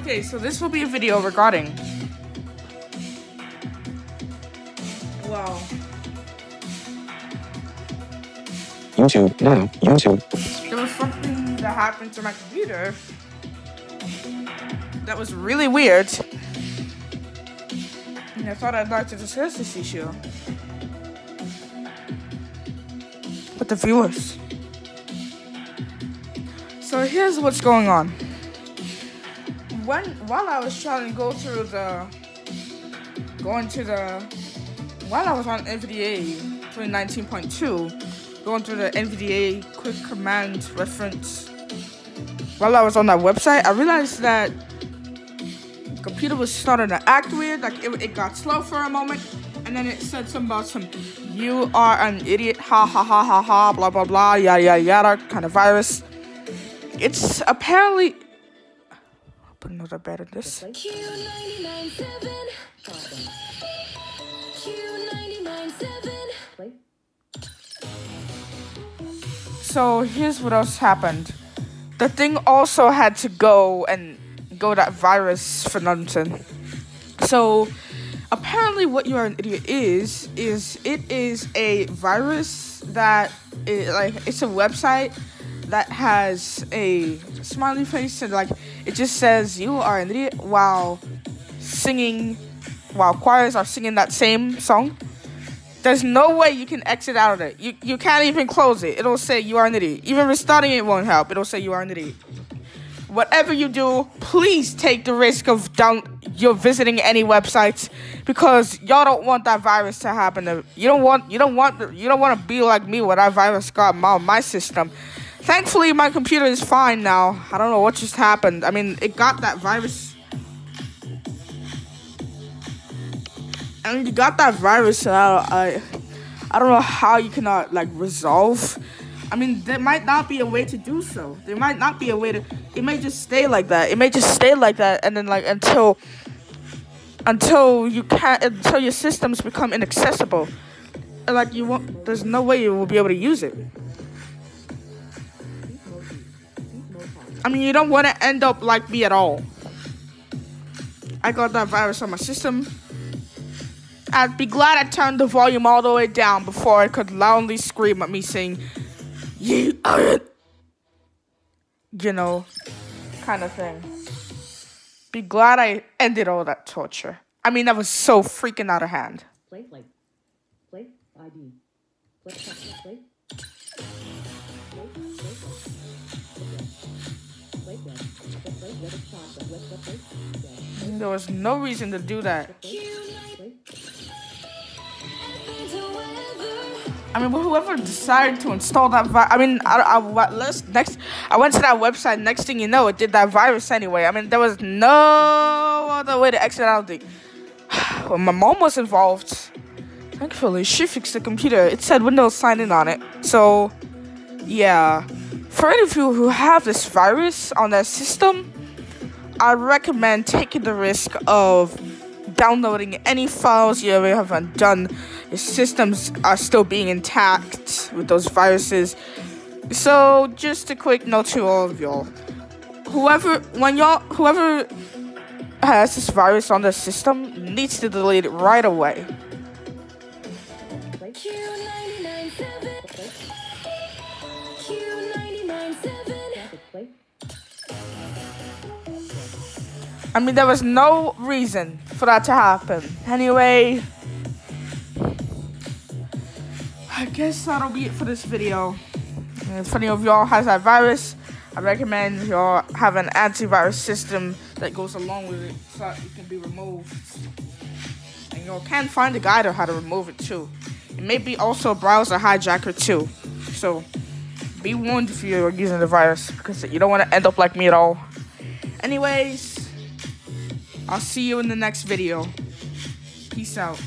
Okay, so this will be a video regarding. Wow. YouTube no, YouTube. There was something that happened to my computer that was really weird. And I thought I'd like to discuss this issue with the viewers. So here's what's going on. When while I was trying to go through the going to the while I was on NVDA 2019.2, going through the NVDA quick command reference while I was on that website, I realized that computer was starting to act weird. Like it, it got slow for a moment, and then it said something about some "you are an idiot," ha ha ha ha ha, blah blah blah, yada yada yada, kind of virus. It's apparently. I'll put another bed in this. Q997. Q997. So here's what else happened. The thing also had to go and go that virus for nothing. So apparently what you are an idiot is is it is a virus that like it's a website that has a smiley face and like it just says you are an idiot while singing while choirs are singing that same song. There's no way you can exit out of it. You you can't even close it. It'll say you are an idiot. Even restarting it won't help. It'll say you are an idiot. Whatever you do, please take the risk of down you're visiting any websites because y'all don't want that virus to happen. To, you don't want you don't want you don't want to be like me where that virus got my my system. Thankfully, my computer is fine now. I don't know what just happened. I mean, it got that virus. and you got that virus out. I, I don't know how you cannot like resolve. I mean, there might not be a way to do so. There might not be a way to. It may just stay like that. It may just stay like that, and then like until, until you can't, until your systems become inaccessible. Like you won't. There's no way you will be able to use it. I mean, you don't want to end up like me at all. I got that virus on my system. I'd be glad I turned the volume all the way down before I could loudly scream at me saying, You are it. You know, kind of thing. Be glad I ended all that torture. I mean, that was so freaking out of hand. Play, play. Play, ID. Play. Play, play, There was no reason to do that. I mean, whoever decided to install that virus, I mean, I, I, let's, next, I went to that website. Next thing you know, it did that virus anyway. I mean, there was no other way to exit out of the. Well, my mom was involved. Thankfully, she fixed the computer. It said Windows sign in on it. So, yeah. For any of you who have this virus on their system, I recommend taking the risk of downloading any files you ever haven't done. Your systems are still being intact with those viruses. So, just a quick note to all of y'all. Whoever, when y'all, whoever has this virus on their system needs to delete it right away. I mean, there was no reason for that to happen. Anyway, I guess that'll be it for this video. If any of y'all has that virus, I recommend y'all have an antivirus system that goes along with it so that it can be removed. And y'all can find a guide on how to remove it too. It may be also a browser hijacker too. So be warned if you're using the virus because you don't want to end up like me at all. Anyways, I'll see you in the next video. Peace out.